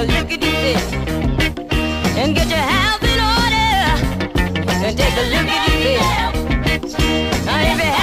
Cause look at this. And get your house in order. And take a look at this. Now if you have.